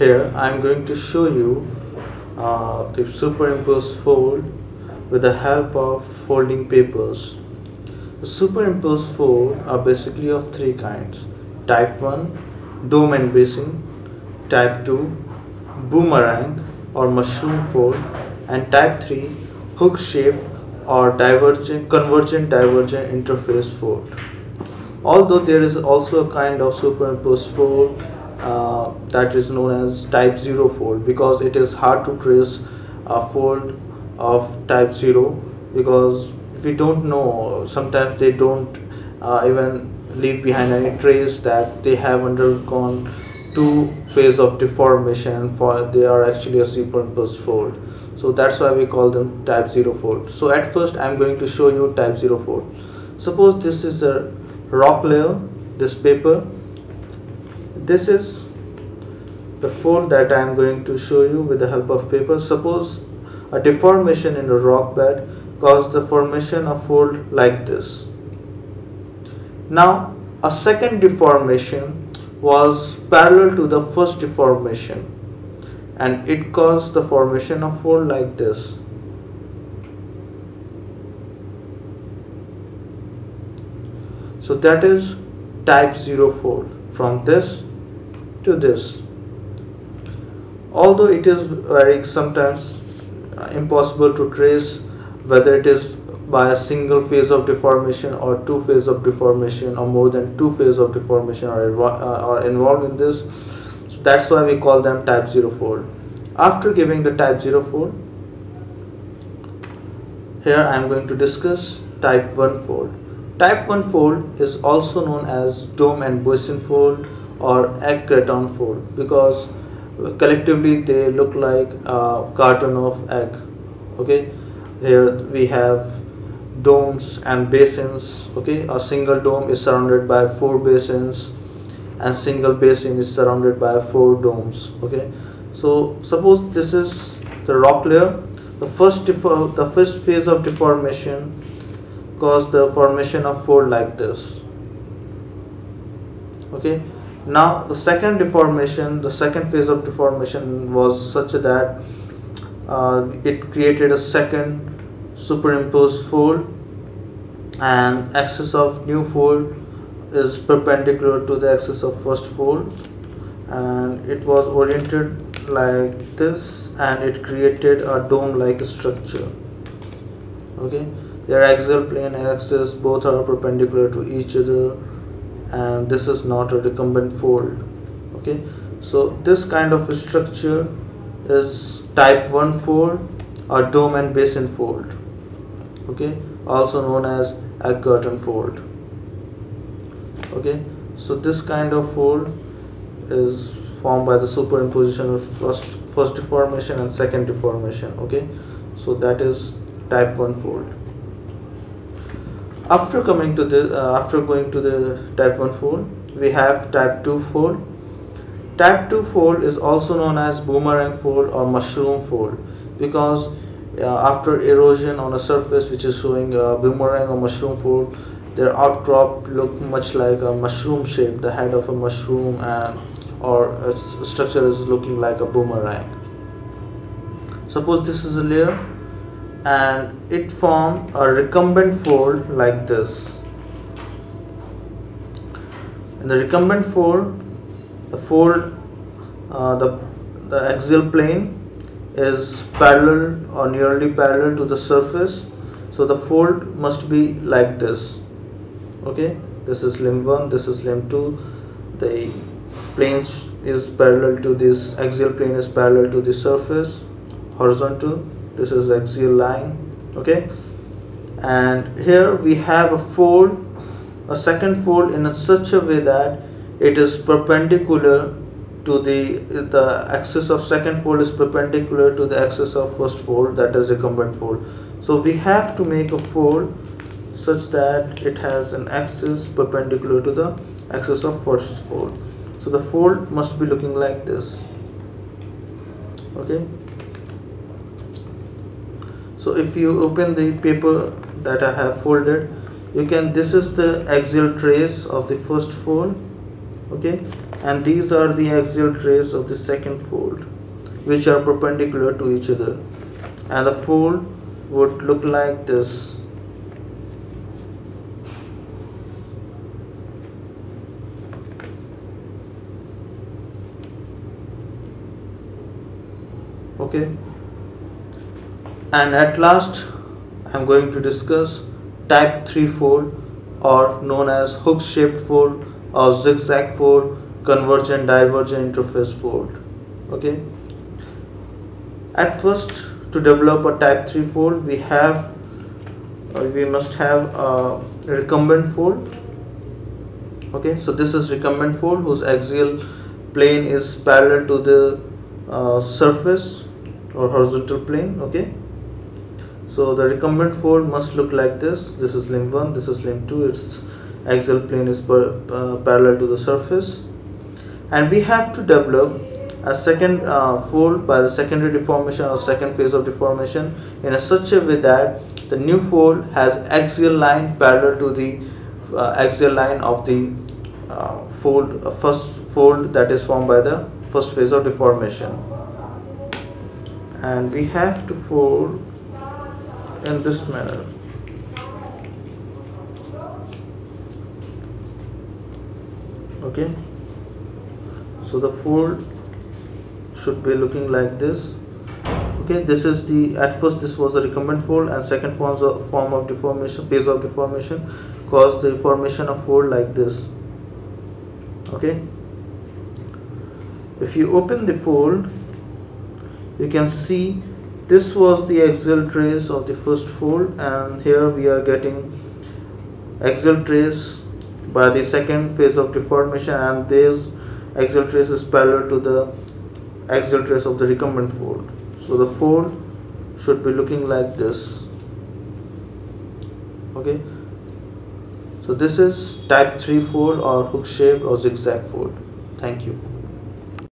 here I'm going to show you uh, the superimposed fold with the help of folding papers. The superimposed fold are basically of three kinds. Type 1 dome and basin, type 2 boomerang or mushroom fold and type 3 hook shape or divergent convergent divergent interference fold. Although there is also a kind of superimposed fold uh, that is known as type 0 fold because it is hard to trace a fold of type 0 because we don't know. Sometimes they don't uh, even leave behind any trace that they have undergone two phase of deformation for they are actually a superimposed fold. So that's why we call them type 0 fold. So at first i'm going to show you type 0 fold. Suppose this is a rock layer this paper this is the fold that I am going to show you with the help of paper. Suppose a deformation in a rock bed caused the formation of fold like this. Now a second deformation was parallel to the first deformation and it caused the formation of fold like this. So that is type 0 fold from this to this. Although it is very sometimes uh, impossible to trace whether it is by a single phase of deformation or two phase of deformation or more than two phase of deformation are, uh, are involved in this so that's why we call them type 0 fold. After giving the type 0 fold here I am going to discuss type 1 fold. Type 1 fold is also known as dome and basin fold or egg carton fold because collectively they look like a carton of egg. Okay? Here we have domes and basins. Okay? A single dome is surrounded by four basins and single basin is surrounded by four domes. Okay? So suppose this is the rock layer. The first the first phase of deformation caused the formation of fold like this. Okay now the second deformation the second phase of deformation was such that uh, it created a second superimposed fold and axis of new fold is perpendicular to the axis of first fold. And it was oriented like this and it created a dome like structure. Okay? Their axial plane axis both are perpendicular to each other and this is not a recumbent fold okay? So this kind of structure is type 1 fold or dome and basin fold okay? Also known as egg carton fold okay? So this kind of fold is formed by the superimposition of first first deformation and second deformation okay? So that is type 1 fold after coming to the uh, after going to the type 1 fold we have type 2 fold. Type 2 fold is also known as boomerang fold or mushroom fold because uh, after erosion on a surface which is showing a boomerang or mushroom fold their outcrop look much like a mushroom shape the head of a mushroom and or a structure is looking like a boomerang. Suppose this is a layer and it formed a recumbent fold like this. In the recumbent fold, the fold, uh, the, the axial plane is parallel or nearly parallel to the surface. So the fold must be like this. Okay, this is limb 1, this is limb 2. The plane is parallel to this, axial plane is parallel to the surface, horizontal this is axial line okay? And here we have a fold a second fold in a such a way that it is perpendicular to the the axis of second fold is perpendicular to the axis of first fold that is the recumbent fold. So we have to make a fold such that it has an axis perpendicular to the axis of first fold. So the fold must be looking like this okay so if you open the paper that I have folded you can this is the axial trace of the first fold okay? And these are the axial trace of the second fold which are perpendicular to each other. And the fold would look like this. Okay and at last I'm going to discuss type 3 fold or known as hook shaped fold or zigzag fold convergent divergent interference fold. Okay? At first to develop a type 3 fold we have uh, we must have a recumbent fold. Okay? So this is recumbent fold whose axial plane is parallel to the uh, surface or horizontal plane. Okay so the recumbent fold must look like this. This is limb 1 this is limb 2 its axial plane is per, uh, parallel to the surface. And we have to develop a second uh, fold by the secondary deformation or second phase of deformation in a such a way that the new fold has axial line parallel to the uh, axial line of the uh, fold uh, first fold that is formed by the first phase of deformation. And we have to fold in this manner. Okay? So the fold should be looking like this. Okay? This is the at first this was the recumbent fold and second forms of form of deformation phase of deformation caused the formation of fold like this. Okay? If you open the fold you can see this was the axial trace of the first fold and here we are getting axial trace by the second phase of deformation and this axial trace is parallel to the axial trace of the recumbent fold. So the fold should be looking like this. Okay? So this is type 3 fold or hook shape or zigzag fold. Thank you